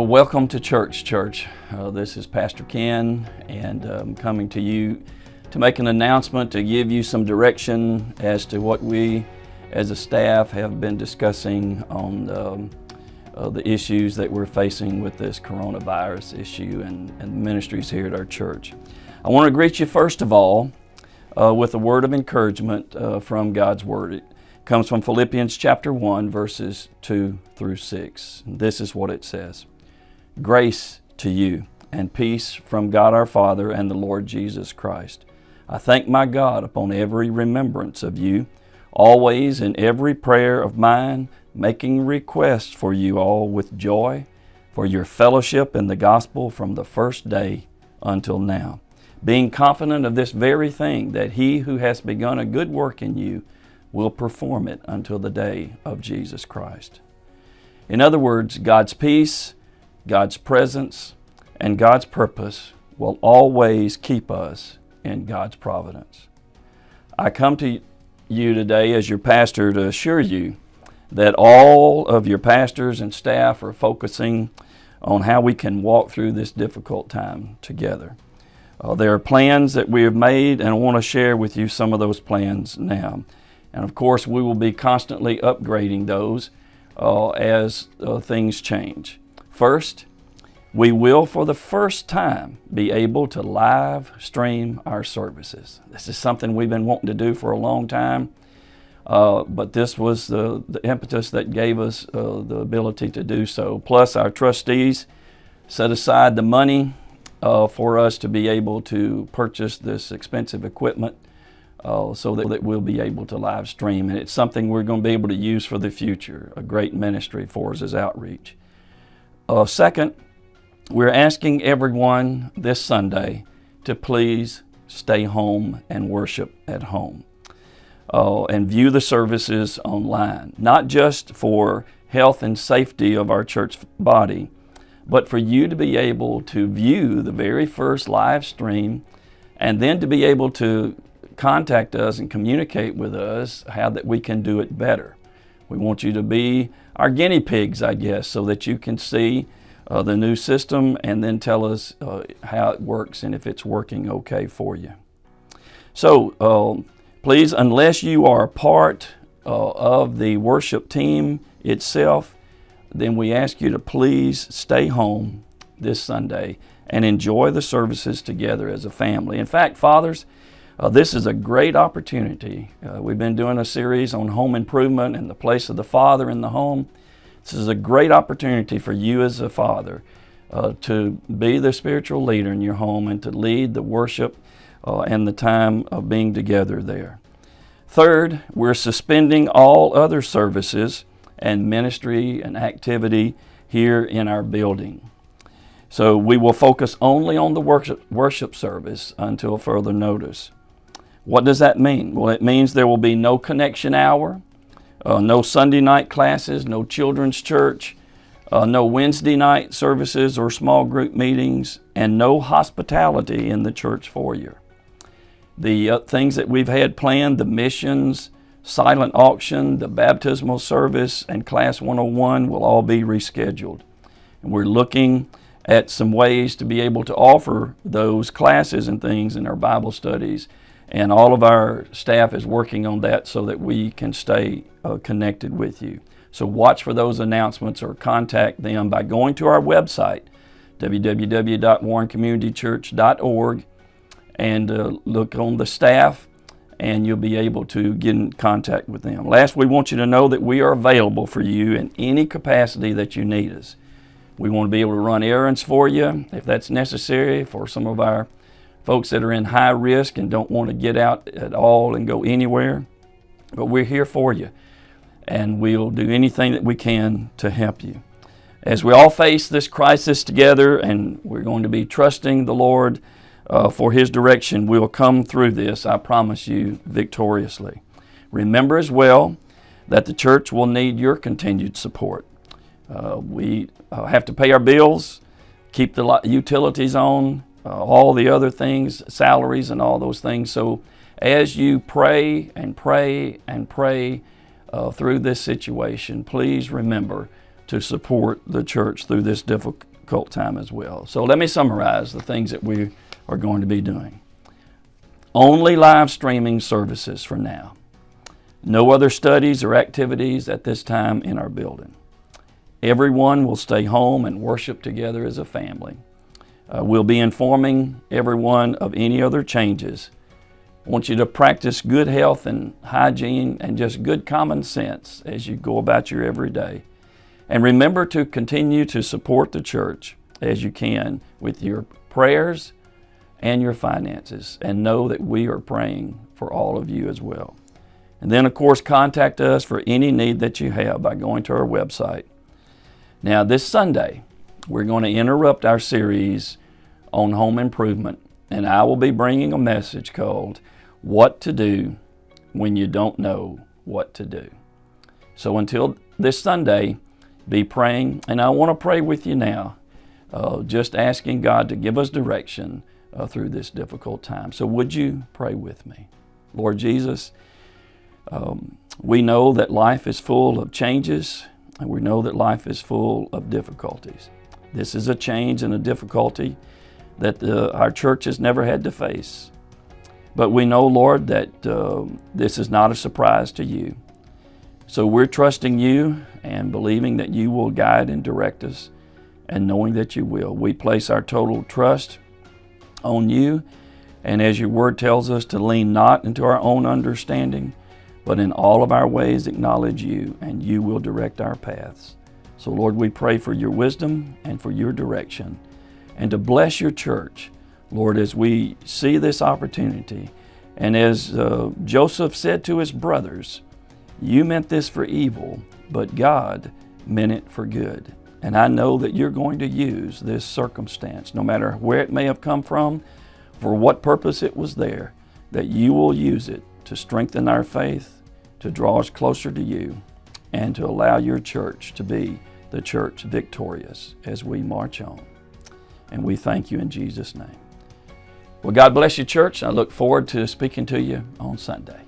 Well, welcome to Church Church. Uh, this is Pastor Ken, and I'm coming to you to make an announcement to give you some direction as to what we as a staff have been discussing on um, uh, the issues that we're facing with this coronavirus issue and, and ministries here at our church. I want to greet you first of all uh, with a word of encouragement uh, from God's Word. It comes from Philippians chapter 1, verses 2 through 6. This is what it says Grace to you and peace from God our Father and the Lord Jesus Christ. I thank my God upon every remembrance of you, always in every prayer of mine, making requests for you all with joy, for your fellowship in the gospel from the first day until now, being confident of this very thing, that he who has begun a good work in you will perform it until the day of Jesus Christ. In other words, God's peace, God's presence, and God's purpose will always keep us in God's providence. I come to you today as your pastor to assure you that all of your pastors and staff are focusing on how we can walk through this difficult time together. Uh, there are plans that we have made, and I want to share with you some of those plans now. And of course, we will be constantly upgrading those uh, as uh, things change. First, we will for the first time be able to live stream our services. This is something we've been wanting to do for a long time, uh, but this was the, the impetus that gave us uh, the ability to do so. Plus, our trustees set aside the money uh, for us to be able to purchase this expensive equipment uh, so that, that, we'll be able to live stream. And it's something we're going to be able to use for the future, a great ministry for us as outreach. Uh, second, we're asking everyone this Sunday to please stay home and worship at home uh, and view the services online, not just for health and safety of our church body, but for you to be able to view the very first live stream and then to be able to contact us and communicate with us how that we can do it better. We want you to be our guinea pigs, I guess, so that you can see uh, the new system and then tell us uh, how it works and if it's working okay for you. So uh, please, unless you are a part uh, of the worship team itself, then we ask you to please stay home this Sunday and enjoy the services together as a family. In fact, fathers, uh, this is a great opportunity. Uh, we've been doing a series on home improvement and the place of the father in the home. This is a great opportunity for you as a father uh, to be the spiritual leader in your home and to lead the worship uh, and the time of being together there. Third, we're suspending all other services and ministry and activity here in our building. So we will focus only on the worship, worship service until further notice. What does that mean? Well, it means there will be no connection hour, uh, no Sunday night classes, no children's church, uh, no Wednesday night services or small group meetings, and no hospitality in the church foyer. The uh, things that we've had planned, the missions, silent auction, the baptismal service, and Class 101 will all be rescheduled. And we're looking at some ways to be able to offer those classes and things in our Bible studies and all of our staff is working on that so that we can stay uh, connected with you. So watch for those announcements or contact them by going to our website, www.warrencommunitychurch.org, and uh, look on the staff, and you'll be able to get in contact with them. Last, we want you to know that we are available for you in any capacity that you need us. We want to be able to run errands for you if that's necessary for some of our folks that are in high risk and don't want to get out at all and go anywhere. But we're here for you, and we'll do anything that we can to help you. As we all face this crisis together, and we're going to be trusting the Lord uh, for His direction, we'll come through this, I promise you, victoriously. Remember as well that the church will need your continued support. Uh, we uh, have to pay our bills, keep the utilities on, uh, all the other things, salaries and all those things. So as you pray and pray and pray uh, through this situation, please remember to support the church through this difficult, difficult time as well. So let me summarize the things that we are going to be doing. Only live streaming services for now. No other studies or activities at this time in our building. Everyone will stay home and worship together as a family. Uh, we'll be informing everyone of any other changes. I want you to practice good health and hygiene and just good common sense as you go about your everyday. And remember to continue to support the church as you can with your prayers and your finances. And know that we are praying for all of you as well. And then, of course, contact us for any need that you have by going to our website. Now, this Sunday, we're going to interrupt our series on home improvement, and I will be bringing a message called What to Do When You Don't Know What to Do. So until this Sunday, be praying, and I want to pray with you now, uh, just asking God to give us direction uh, through this difficult time. So, would you pray with me? Lord Jesus, um, we know that life is full of changes, and we know that life is full of difficulties. This is a change and a difficulty that uh, our church has never had to face. But we know, Lord, that uh, this is not a surprise to you. So we're trusting you and believing that you will guide and direct us and knowing that you will. We place our total trust on you. And as your word tells us to lean not into our own understanding, but in all of our ways acknowledge you, and you will direct our paths. So, Lord, we pray for your wisdom and for your direction, and to bless your church, Lord, as we see this opportunity. And as uh, Joseph said to his brothers, you meant this for evil, but God meant it for good. And I know that you're going to use this circumstance, no matter where it may have come from, for what purpose it was there, that you will use it to strengthen our faith, to draw us closer to you, and to allow your church to be the church victorious as we march on. And we thank you in Jesus' name. Well, God bless you, church. I look forward to speaking to you on Sunday.